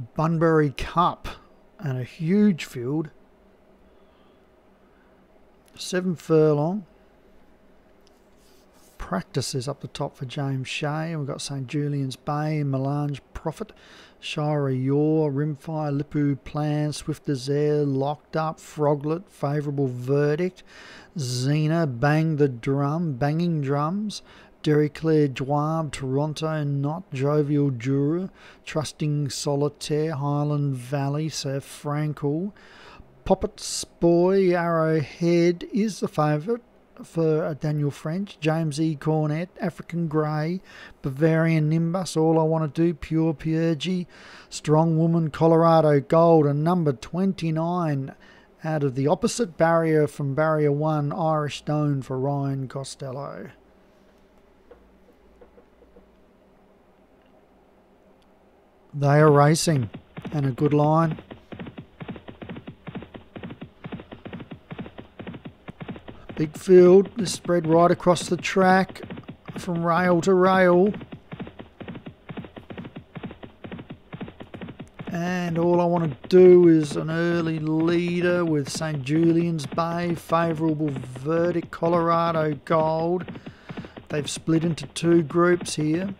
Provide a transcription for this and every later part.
the Bunbury Cup and a huge field. Seven furlong. Practices up the top for James Shea. We've got St Julian's Bay, Melange Prophet, Shira Yore, Rimfire, Lipu Plan, Swift Air, Locked Up, Froglet, Favourable Verdict, Xena, Bang the Drum, Banging Drums, Derry Claire Dwab, Toronto, Not Jovial Jura, Trusting Solitaire, Highland Valley, Sir Frankel, Poppet's Boy, Arrowhead is the favourite for Daniel French, James E. Cornett, African Grey, Bavarian Nimbus, All I Want to Do, Pure Purgy, Strong Woman, Colorado Gold, and number 29 out of the opposite barrier from barrier 1, Irish Stone for Ryan Costello. They are racing and a good line. Big field, the spread right across the track from rail to rail. And all I want to do is an early leader with St. Julian's Bay, favourable verdict, Colorado Gold. They've split into two groups here.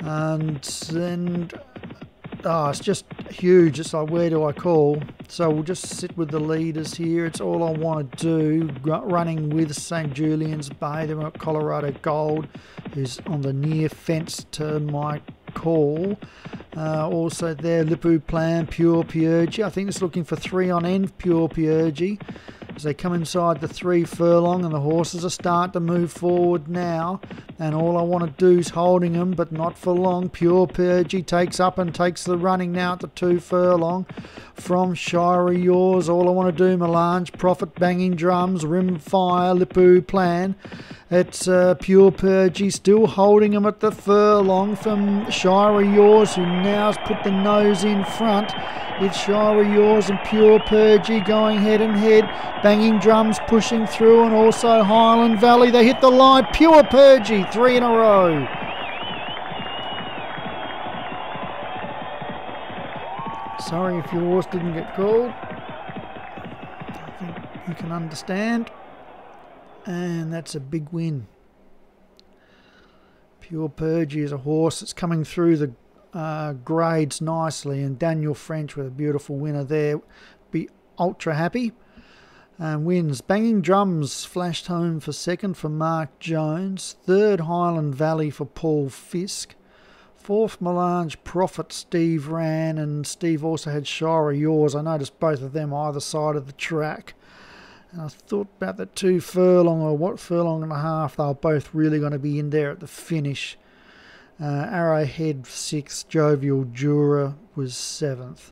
And then oh, it's just huge. It's like, where do I call? So we'll just sit with the leaders here. It's all I want to do. Running with St. Julian's Bay. They've got Colorado Gold, who's on the near fence to my call. Uh, also there, Lipu Plan, Pure Purgy. I think it's looking for three on end, Pure Purgy as they come inside the three furlong and the horses are starting to move forward now and all I want to do is holding them but not for long. Pure Purgy takes up and takes the running now at the two furlong. From Shire Yours all I want to do Melange Prophet Banging Drums Rim Fire Lipu Plan it's uh, Pure Purgy still holding him at the furlong from Shire Yours who now's put the nose in front it's Shire Yours and Pure Purgy going head and head Banging drums pushing through, and also Highland Valley. They hit the line. Pure Purgy, three in a row. Sorry if your horse didn't get called. I think you can understand. And that's a big win. Pure Purgy is a horse that's coming through the uh, grades nicely, and Daniel French with a beautiful winner there. Be ultra happy and wins. Banging Drums flashed home for second for Mark Jones. Third, Highland Valley for Paul Fisk. Fourth, Melange Prophet Steve ran, and Steve also had Shire Yours. I noticed both of them either side of the track. And I thought about the two furlong or what furlong and a half, they were both really going to be in there at the finish. Uh, Arrowhead sixth, Jovial Jura was seventh.